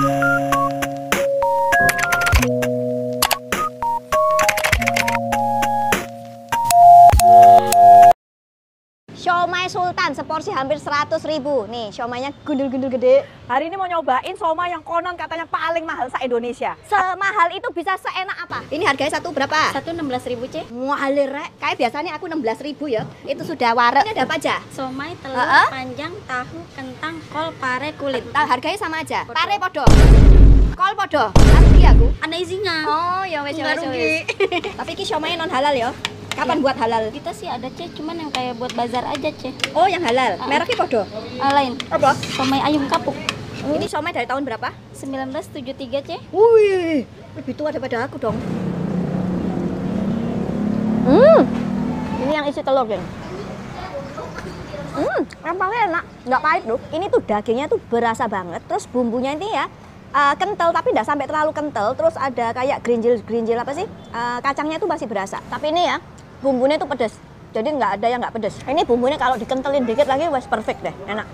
Siomay Sultan seporsi hampir 100 ribu. Nih, siomaynya gundul-gundul gede. Hari ini mau nyobain somai yang konon katanya paling mahal se Indonesia. Semahal itu bisa seenak apa? Ini harganya satu berapa? Satu 16.000 C. Wah, rek. Kayak biasanya aku 16 ribu ya. Itu sudah warak. Ini ada apa aja? Somai, telur, Heeh. panjang, tahu, kentang, kol, pare, kulit. Tahu harganya sama aja. Pare podo. Kol podo. Asli aku. Ada isinya. Oh, ya wes ya Nggak wes. ya. Tapi ki siomaynya non halal ya. Kapan buat halal? Kita sih ada C, cuman yang kayak buat bazar aja C. Oh, yang halal. Ah. Mereknya podo. Ah, lain. Apa? Somai ayam kapuk. Ini siomay dari tahun berapa? 1973 C. Wih, lebih tua daripada aku dong. Hmm, ini yang isi telur, geng. Hmm, rempahnya enak, nggak pahit loh. Ini tuh dagingnya tuh berasa banget. Terus bumbunya ini ya uh, kental tapi nggak sampai terlalu kental. Terus ada kayak gerinjil-gerinjil apa sih? Uh, kacangnya tuh masih berasa. Tapi ini ya bumbunya tuh pedes. Jadi nggak ada yang nggak pedes. Ini bumbunya kalau dikentelin dikit lagi wes perfect deh, enak.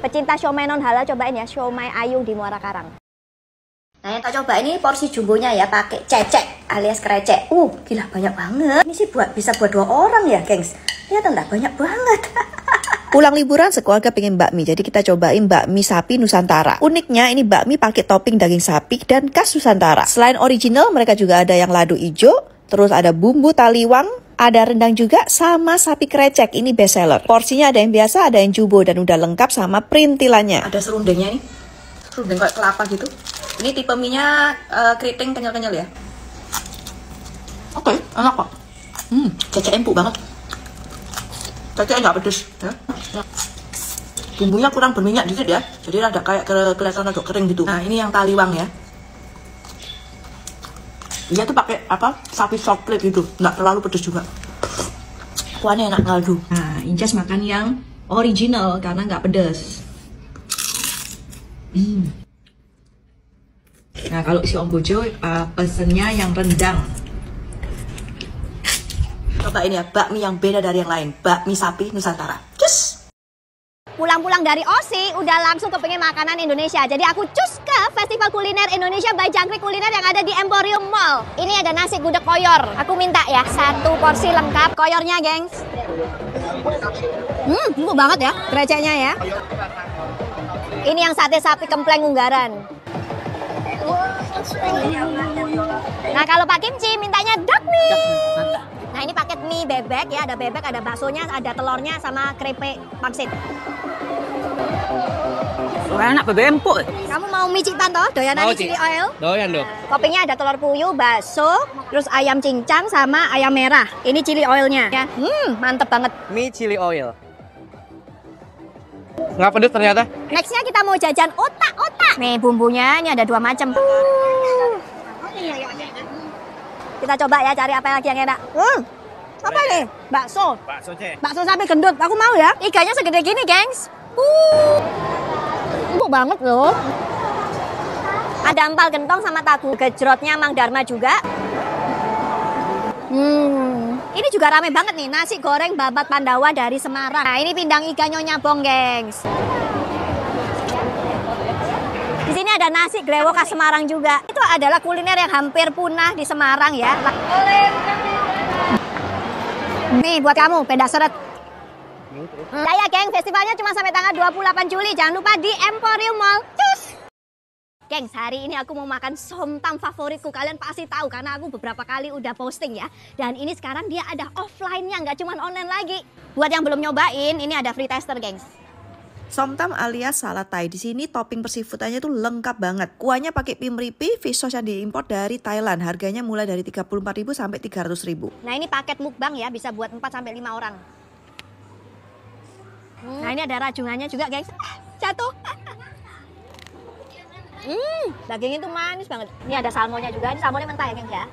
Pecinta siomay non halal cobain ya, siomay ayung di Muara Karang. Nah yang tak coba ini porsi jumbonya ya pakai cecek alias krecek. Uh, gila banyak banget. Ini sih buat bisa buat dua orang ya, gengs. Ya tanda banyak banget. Pulang liburan sekeluarga pengen bakmi, jadi kita cobain bakmi sapi Nusantara. Uniknya ini bakmi pakai topping daging sapi dan khas Nusantara. Selain original, mereka juga ada yang ladu ijo, terus ada bumbu taliwang, ada rendang juga sama sapi krecek. Ini best seller. Porsinya ada yang biasa, ada yang jumbo dan udah lengkap sama perintilannya. Ada serundengnya nih. Serundeng kayak kelapa gitu. Ini tipe mie-nya eh, keriting kenyal-kenyal ya. Oke, enak kok. Hmm, cecek empuk banget. Ceceknya nggak pedes ya. Bumbunya kurang berminyak dikit ya. Jadi ada kayak ke- kelihatan agak kering gitu. Nah, ini yang taliwang ya. Dia tuh pakai apa? Sapi short plate gitu. Nggak terlalu pedes juga. Kuahnya enak kaldu. Nah, Injas makan yang original karena nggak pedes. Hmm. Nah, kalau si Om Bojo uh, pesennya yang rendang. Cobain ya, bakmi yang beda dari yang lain. Bakmi sapi Nusantara. Cus! Pulang-pulang dari Osi udah langsung kepengen makanan Indonesia. Jadi aku cus Festival Kuliner Indonesia by Jangkrik Kuliner yang ada di Emporium Mall. Ini ada nasi gudeg koyor. Aku minta ya satu porsi lengkap koyornya, gengs. Hmm, empuk banget ya kreceknya ya. Ini yang sate sapi kempleng unggaran. Nah kalau Pak Kimchi mintanya duck meat. Nah ini paket mie bebek ya, ada bebek, ada baksonya, ada telurnya sama keripik pangsit. Wah, enak bebek empuk. Kamu mau mie citan toh? Doyanan Mau, chili oil? Doyan dong. Toppingnya ada telur puyuh, bakso, terus ayam cincang sama ayam merah. Ini chili oilnya. Ya, hmm, mantep banget. Mie chili oil. Nggak pedes ternyata. Nextnya kita mau jajan otak-otak. Nih bumbunya, ini ada dua macam. Kita coba ya cari apa lagi yang enak. Hmm, apa ini? Bakso. Bakso cek. Bakso sapi gendut. Aku mau ya. Ikannya segede gini, gengs. Uh, empuk banget loh. Ada empal gentong sama tahu. Gejrotnya Mang Dharma juga. Hmm, ini juga rame banget nih. Nasi goreng babat Pandawa dari Semarang. Nah, ini pindang ikan nyonya bong, gengs. Di sini ada nasi grewok khas Semarang juga. Itu adalah kuliner yang hampir punah di Semarang ya. Nih buat kamu, peda seret. Nah ya geng, festivalnya cuma sampai tanggal 28 Juli. Jangan lupa di Emporium Mall. Cus! Gengs, hari ini aku mau makan somtam favoritku. Kalian pasti tahu karena aku beberapa kali udah posting ya. Dan ini sekarang dia ada offline-nya, nggak cuma online lagi. Buat yang belum nyobain, ini ada free tester, gengs. Somtam alias salad Thai. Di sini topping persifoodannya tuh lengkap banget. Kuahnya pakai pimripi, fish sauce yang diimpor dari Thailand. Harganya mulai dari 34.000 sampai 300.000. Nah ini paket mukbang ya, bisa buat 4 sampai 5 orang. Nah ini ada rajungannya juga. Ah, Jatuh. Hmm, dagingnya tuh manis banget. Ini ada salmonnya juga. Ini salmonnya mentah ya gengs ya.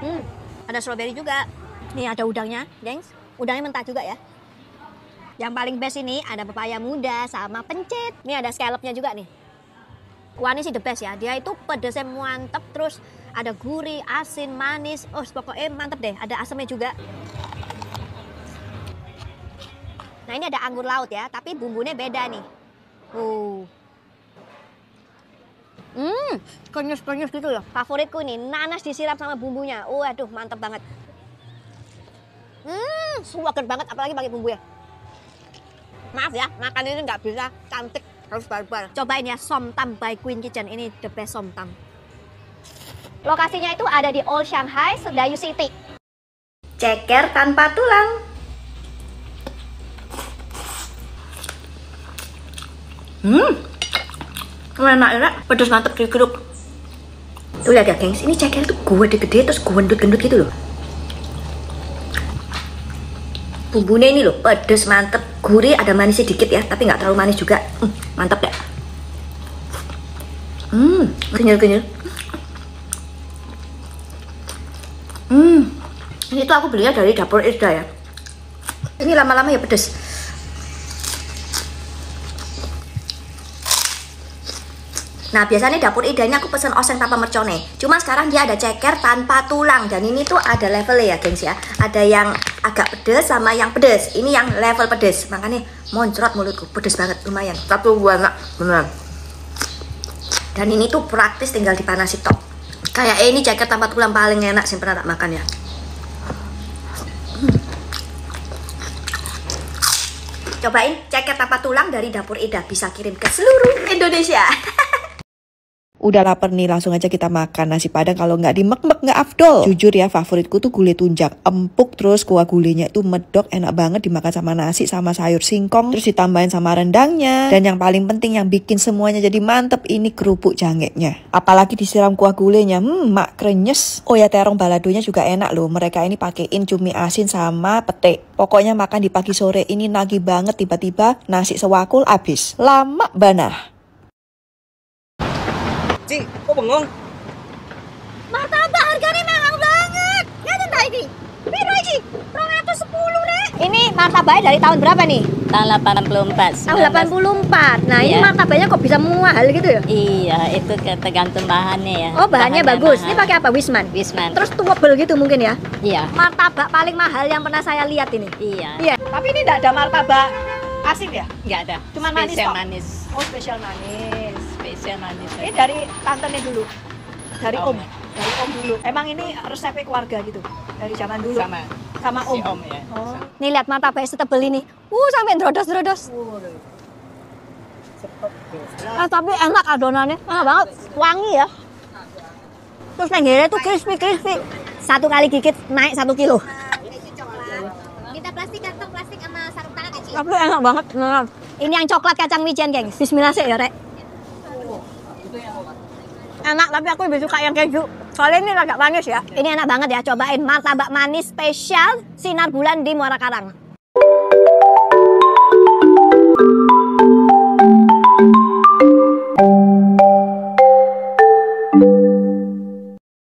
Hmm, ada strawberry juga. Nih ada udangnya, gengs. Udangnya mentah juga ya. Yang paling best ini ada pepaya muda sama pencit. Ini ada scallopnya juga nih. Wah ini sih the best ya. Dia itu pedesnya mantep, terus ada gurih, asin, manis. Oh pokoknya mantep deh. Ada asamnya juga. Nah ini ada anggur laut ya, tapi bumbunya beda nih. Uh. Hmm, kenyus-kenyus gitu loh. Favoritku nih, nanas disiram sama bumbunya. Waduh, mantep banget. Hmm, suwager banget apalagi pakai bumbu ya. Maaf ya, makan ini nggak bisa cantik, harus barbar. Cobain ya somtam by Queen Kitchen. Ini the best somtam. Lokasinya itu ada di Old Shanghai, Sedayu City. Ceker tanpa tulang. Hmm, enak enak, pedas mantep keruk. Tuh lihat ya gengs, ini ceker tuh gede-gede terus gendut-gendut gitu loh. Bumbunya ini loh, pedas mantep, gurih, ada manisnya dikit ya, tapi nggak terlalu manis juga. Hmm, mantap deh. Hmm, kenyal-kenyal. Hmm, ini tuh aku belinya dari dapur Irda ya. Ini lama-lama ya pedes. Nah biasanya dapur Ida ini aku pesen oseng tanpa mercone. Cuma sekarang dia ada ceker tanpa tulang. Dan ini tuh ada levelnya ya gengs ya. Ada yang agak pedes sama yang pedes. Ini yang level pedes. Makanya moncrot mulutku. Pedes banget lumayan. Satu banget beneran. Dan ini tuh praktis tinggal dipanasi tok. Kayak eh, ini ceker tanpa tulang paling enak sih pernah tak makan ya? Cobain ceker tanpa tulang dari dapur Ida. Bisa kirim ke seluruh Indonesia Udah lapar nih, langsung aja kita makan nasi padang kalau nggak dimek-mek nggak afdol. Jujur ya, favoritku tuh gulai tunjang. Empuk terus kuah gulainya itu medok, enak banget dimakan sama nasi sama sayur singkong. Terus ditambahin sama rendangnya. Dan yang paling penting yang bikin semuanya jadi mantep ini kerupuk jangeknya. Apalagi disiram kuah gulainya, hmm mak krenyes. Oh ya terong baladonya juga enak loh. Mereka ini pakein cumi asin sama pete. Pokoknya makan di pagi sore ini nagih banget tiba-tiba nasi sewakul habis. Lama banah. Ci, kok bengong? Martabak harganya mahal banget. Ngeten ta iki? Piro iki? 210, Rek. Ini martabaknya dari tahun berapa nih? Tahun 84. Tahun 84. Nah, ini Iya. martabaknya kok bisa mahal gitu ya? Iya, itu tergantung bahannya ya. Oh, bahannya bagus. Ini mahal. pakai apa? Wisman. Wisman. Terus tuwebel gitu mungkin ya? Iya. Martabak paling mahal yang pernah saya lihat ini. Iya. Iya. Tapi ini enggak ada martabak asin ya? Enggak ada. Cuman manis Spesial manis. Oh, spesial manis. Manis. Ini dari tantenya dulu. Dari Om. om. Dari om dulu. Emang ini resepnya keluarga gitu. Dari zaman dulu. sama Sama si om. om ya. Oh. Nih lihat martabak setebel ini. Uh, sampai drodos-drodos. Ah, tapi enak adonannya. Enak banget. Wangi ya. Terus yang gede tuh crispy-crispy. Satu kali gigit naik satu kilo. Kita plastik kantong plastik sama sarung tangan ya, Ci? Tapi enak banget. beneran. Ini yang coklat kacang wijen, gengs. Bismillah sih ya, Rek. Enak, tapi aku lebih suka yang keju. Soalnya ini agak manis ya. Ini enak banget ya, cobain martabak manis spesial sinar bulan di Muara Karang.